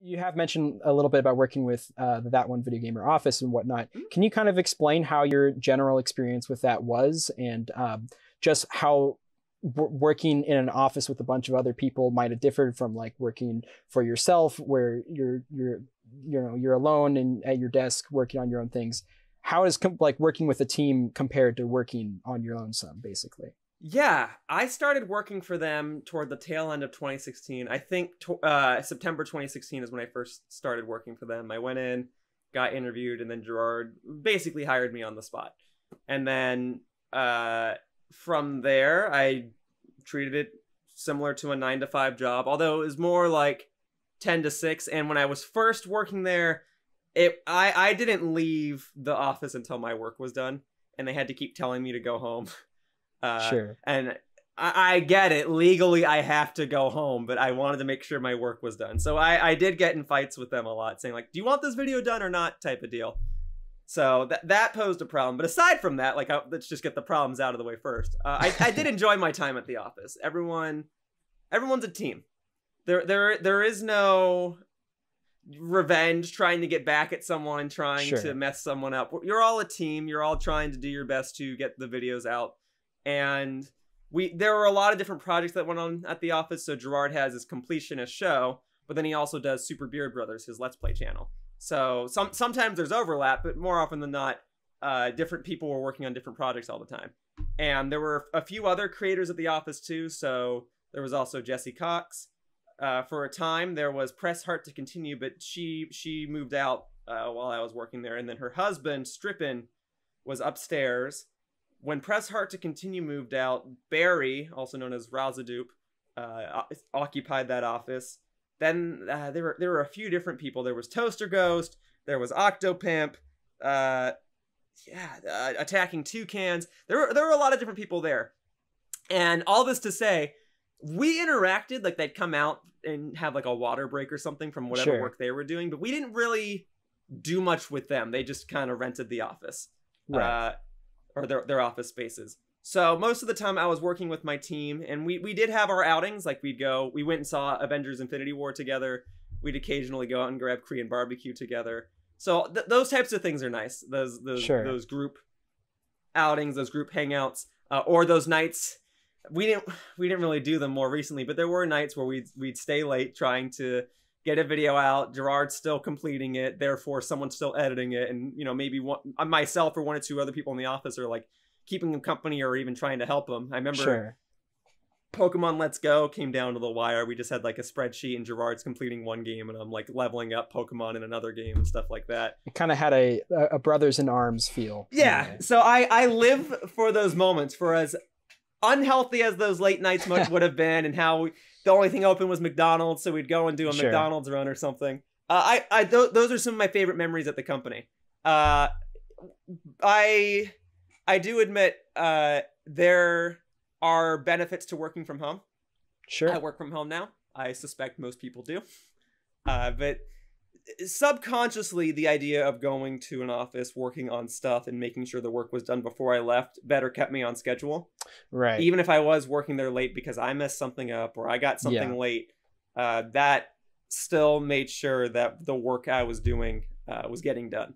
you have mentioned a little bit about working with uh, that one video gamer office and whatnot. Mhm. Can you kind of explain how your general experience with that was, and um, just how w- working in an office with a bunch of other people might have differed from like working for yourself, where you're you're you know you're alone and at your desk working on your own things. How is com- like working with a team compared to working on your own some, basically? Yeah, I started working for them toward the tail end of 2016. I think to, uh, September 2016 is when I first started working for them. I went in, got interviewed, and then Gerard basically hired me on the spot. And then uh, from there, I treated it similar to a nine to five job, although it was more like 10 to 6. And when I was first working there, it I, I didn't leave the office until my work was done, and they had to keep telling me to go home. Uh, sure. and I, I get it. Legally i have to go home but i wanted to make sure my work was done. So I, I did get in fights with them a lot saying like do you want this video done or not? type of deal. So that that posed a problem. But aside from that like I, let's just get the problems out of the way first. Uh, I, I did enjoy my time at the office. Everyone everyone's a team. There there there is no revenge trying to get back at someone trying Sure. to mess someone up. You're all a team. You're all trying to do your best to get the videos out and we there were a lot of different projects that went on at the office. So Gerard has his completionist show, but then he also does Super Beard Brothers, his Let's Play channel. So some sometimes there's overlap, but more often than not, uh, different people were working on different projects all the time. And there were a few other creators at the office too. So there was also Jesse Cox. Uh, for a time, there was Press Heart to continue, but she she moved out uh, while I was working there, and then her husband Strippin was upstairs when Press Heart to Continue moved out, Barry, also known as Razadoop, uh, occupied that office. Then uh, there were there were a few different people. There was Toaster Ghost. There was Octopimp. Uh, yeah, uh, attacking toucans. There were there were a lot of different people there, and all this to say, we interacted like they'd come out and have like a water break or something from whatever Sure. work they were doing, but we didn't really do much with them. They just kind of rented the office Right. Or their, their office spaces. So most of the time I was working with my team and we, we did have our outings. Like we'd go, we went and saw Avengers Infinity War together. We'd occasionally go out and grab Korean barbecue together. So th- those types of things are nice. Those, those, Sure. those group outings, those group hangouts, uh, or those nights. We didn't, we didn't really do them more recently, but there were nights where we'd, we'd stay late trying to get a video out. Gerard's still completing it, therefore someone's still editing it, and you know maybe one uh, myself or one or two other people in the office are like keeping him company or even trying to help him. I remember Sure. Pokemon Let's Go came down to the wire. We just had like a spreadsheet, and Gerard's completing one game, and I'm like leveling up Pokemon in another game and stuff like that. It kind of had a a brothers in arms feel. Yeah, way. so I I live for those moments. For as unhealthy as those late nights much would have been, and how we, the only thing open was McDonald's, so we'd go and do a Sure. McDonald's run or something. Uh, I I th- those are some of my favorite memories at the company. Uh, I I do admit uh there are benefits to working from home. Sure. I work from home now. I suspect most people do. Uh, but subconsciously, the idea of going to an office, working on stuff, and making sure the work was done before I left better kept me on schedule. right. Even if I was working there late because I messed something up or I got something Yeah. late, uh, that still made sure that the work I was doing uh, was getting done.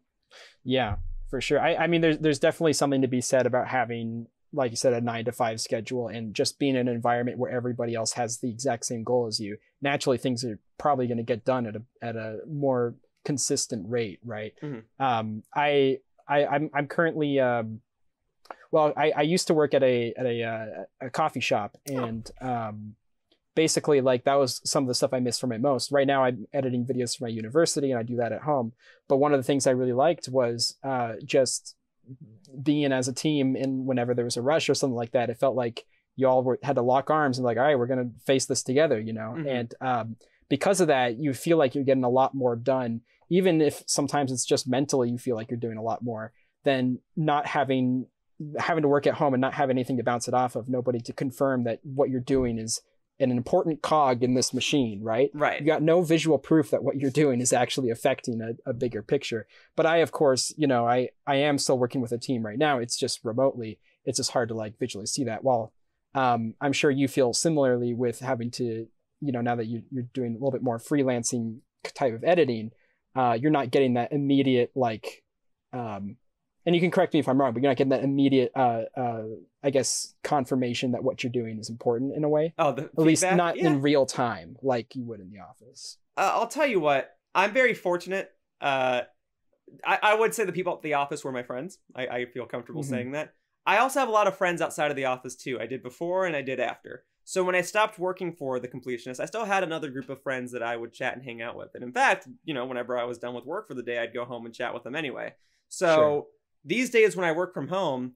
Yeah, for sure. I, I mean, there's there's definitely something to be said about having, like you said, a nine to five schedule and just being in an environment where everybody else has the exact same goal as you. Naturally, things are probably going to get done at a at a more consistent rate, right? Mhm. Um, I I I'm I'm currently um, well, I, I used to work at a at a uh, a coffee shop and um. Basically, like that was some of the stuff I missed from it most. Right now, I'm editing videos for my university, and I do that at home but one of the things I really liked was uh, just being as a team. And whenever there was a rush or something like that, it felt like you all were, had to lock arms and like, all right, we're gonna face this together, you know. Mhm. And um, because of that, you feel like you're getting a lot more done, even if sometimes it's just mentally you feel like you're doing a lot more than not having having to work at home and not have anything to bounce it off of, nobody to confirm that what you're doing is an important cog in this machine, right? Right. you got no visual proof that what you're doing is actually affecting a, a bigger picture but i of course you know i i am still working with a team right now it's just remotely it's just hard to like visually see that while um, i'm sure you feel similarly with having to you know now that you, you're doing a little bit more freelancing type of editing, uh, you're not getting that immediate like, um, and you can correct me if I'm wrong, but you're not getting that immediate, uh, uh, I guess, confirmation that what you're doing is important in a way. Oh, the At least not Yeah. in real time like you would in the office. uh, I'll tell you what. I'm very fortunate. Uh, I, I would say the people at the office were my friends. I, I feel comfortable Mhm. saying that. I also have a lot of friends outside of the office too. I did before and I did after. So when I stopped working for the completionist, I still had another group of friends that I would chat and hang out with. And in fact, you know, whenever I was done with work for the day, I'd go home and chat with them anyway. So Sure. These days when I work from home,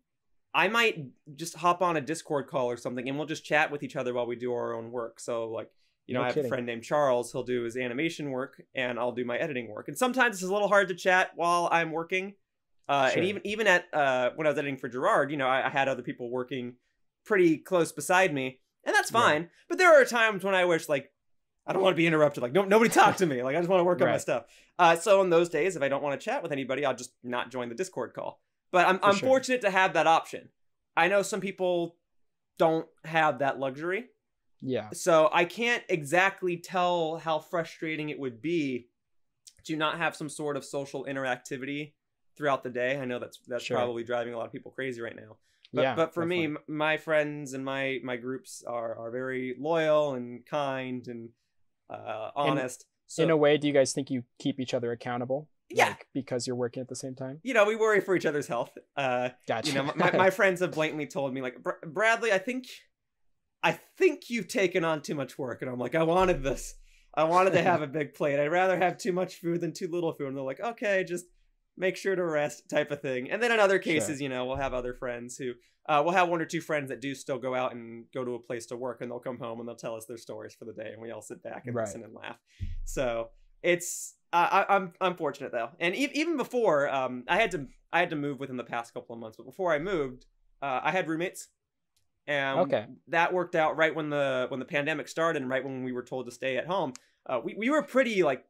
I might just hop on a Discord call or something and we'll just chat with each other while we do our own work. So like you know, No I have kidding. a friend named Charles. He'll do his animation work, and I'll do my editing work. And sometimes it's a little hard to chat while I'm working. Uh, Sure. And even even at uh, when I was editing for Gerard, you know, I, I had other people working pretty close beside me, and that's Right. fine. But there are times when I wish, like, I don't want to be interrupted. Like, no, nobody talk to me. Like, I just want to work on my stuff. Uh, so on those days, if I don't want to chat with anybody, I'll just not join the Discord call. But I'm I'm sure. fortunate to have that option. I know some people don't have that luxury. Yeah. So I can't exactly tell how frustrating it would be to not have some sort of social interactivity throughout the day. I know that's that's Sure. probably driving a lot of people crazy right now. But yeah. but for me, definitely. m- my friends and my my groups are are very loyal and kind and uh, honest. so in a way, do you guys think you keep each other accountable? Yeah. Like, because you're working at the same time. you know, we worry for each other's health. Uh, Gotcha. you know, my, my friends have blatantly told me like, "Br- Bradley, I think, I think you've taken on too much work, and I'm like, I wanted this. I wanted to have a big plate. I'd rather have too much food than too little food. And they're like, okay, just make sure to rest, type of thing. And then in other cases, you know, we'll have other friends who, uh, we'll have one or two friends that do still go out and go to a place to work, and they'll come home and they'll tell us their stories for the day, and we all sit back and Right. listen and laugh. So it's I, I- I'm I'm fortunate though, and e- even before um I had to I had to move within the past couple of months, but before I moved, uh, I had roommates, and Okay. that worked out right when the when the pandemic started and right when we were told to stay at home. Uh, we we were pretty like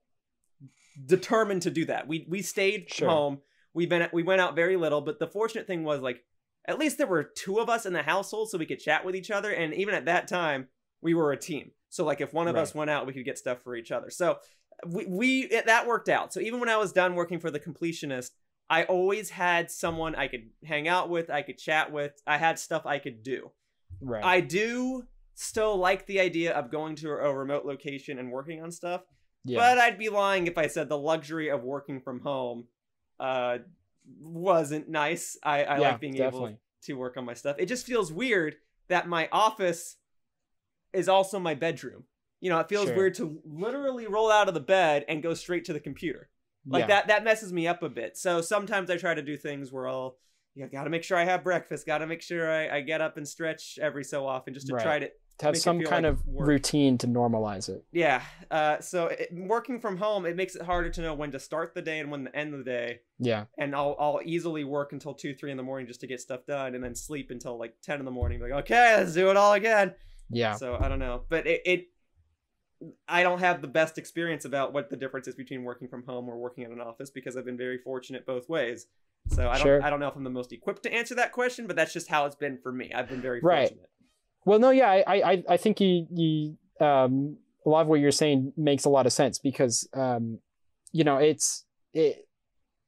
determined to do that. We we stayed Sure. home. We've been we went out very little, but the fortunate thing was like at least there were two of us in the household, so we could chat with each other. And even at that time, we were a team. So like if one of us went out, we could get stuff for each other. So we, we it, that worked out. So even when I was done working for the completionist, I always had someone I could hang out with, I could chat with. I had stuff I could do. right. I do still like the idea of going to a remote location and working on stuff, yeah. but I'd be lying if I said the luxury of working from home uh wasn't nice. I, I yeah, like being able to work on my stuff. It just feels weird that my office is also my bedroom. You know, it feels Sure. weird to literally roll out of the bed and go straight to the computer. Like yeah. that that messes me up a bit. So sometimes I try to do things where I'll you got to make sure I have breakfast, got to make sure I, I get up and stretch every so often just to Right. try to to have some kind like of work. routine to normalize it. yeah. Uh, so it, working from home, it makes it harder to know when to start the day and when to end the day. Yeah. And I'll I'll easily work until two three in the morning just to get stuff done, and then sleep until like ten in the morning. Like okay, let's do it all again. Yeah. So I don't know, but it, it I don't have the best experience about what the difference is between working from home or working in an office because I've been very fortunate both ways. So I don't Sure. I don't know if I'm the most equipped to answer that question, but that's just how it's been for me. I've been very Right. fortunate. Well, no, yeah, I, I, I think you, you, um, a lot of what you're saying makes a lot of sense because, um, you know, it's, it,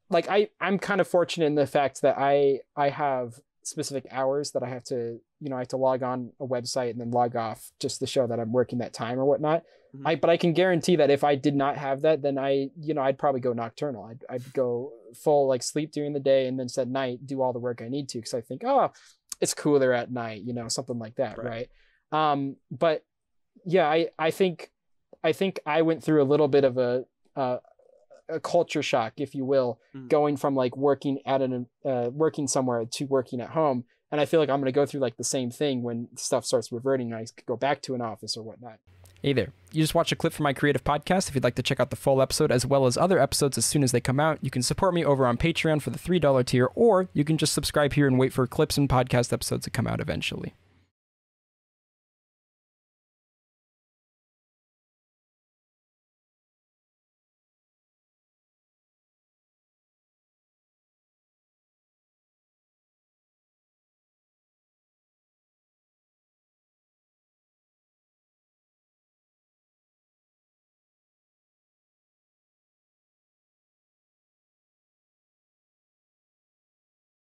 like I, I'm kind of fortunate in the fact that I, I have specific hours that I have to, you know, I have to log on a website and then log off just to show that I'm working that time or whatnot. Mhm. I, but I can guarantee that if I did not have that, then I, you know, I'd probably go nocturnal. I'd, I'd go full like sleep during the day and then at night do all the work I need to because I think, oh, it's cooler at night, you know, something like that, Right. right? Um, but yeah, I, I think, I think I went through a little bit of a, uh, a culture shock, if you will, Mhm. going from like working at an, uh, working somewhere to working at home. And I feel like I'm going to go through like the same thing when stuff starts reverting and I go back to an office or whatnot. Hey there. You just watched a clip from my creative podcast. If you'd like to check out the full episode as well as other episodes as soon as they come out, you can support me over on Patreon for the $3 tier, or you can just subscribe here and wait for clips and podcast episodes to come out eventually.